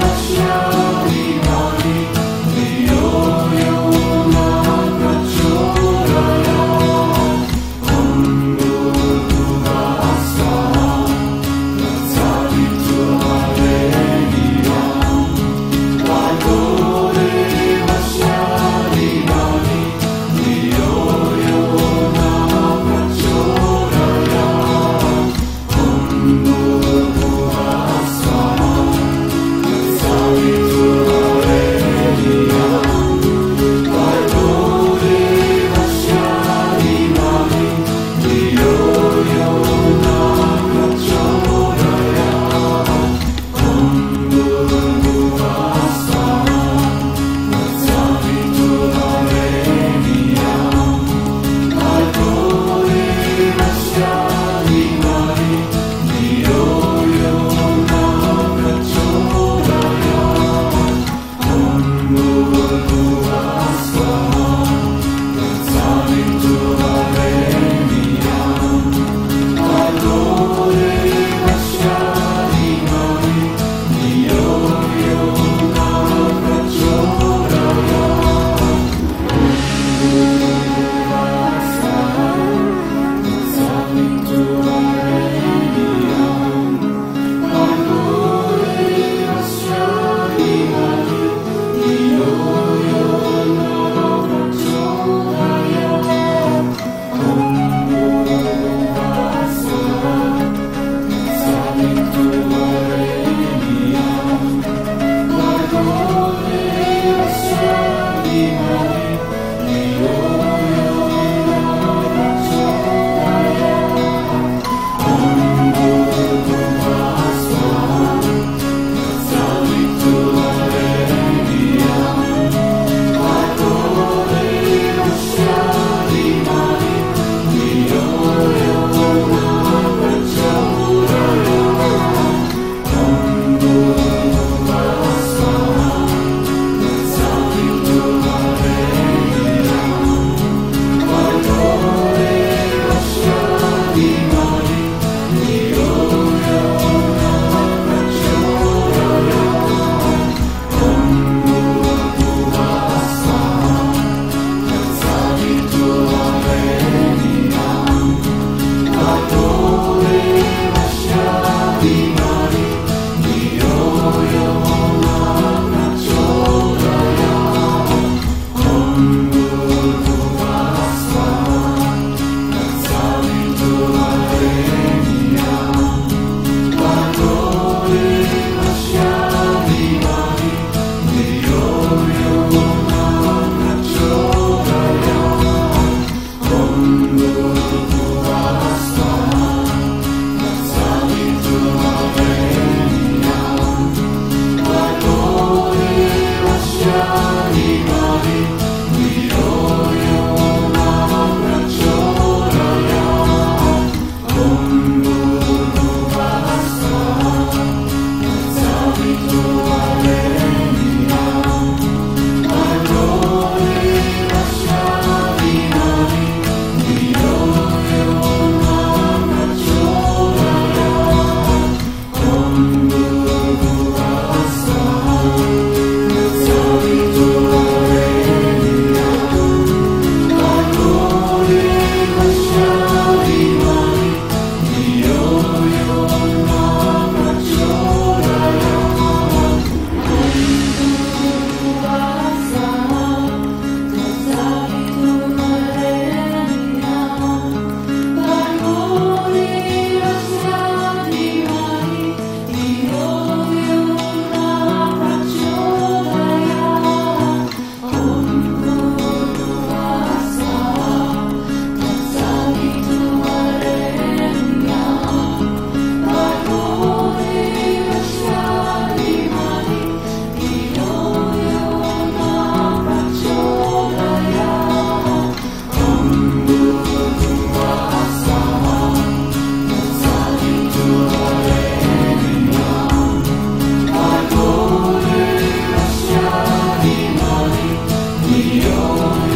Show. mundo, tu Oh.